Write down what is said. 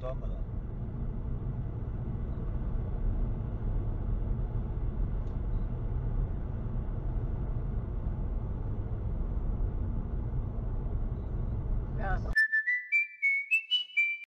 Utanmadan.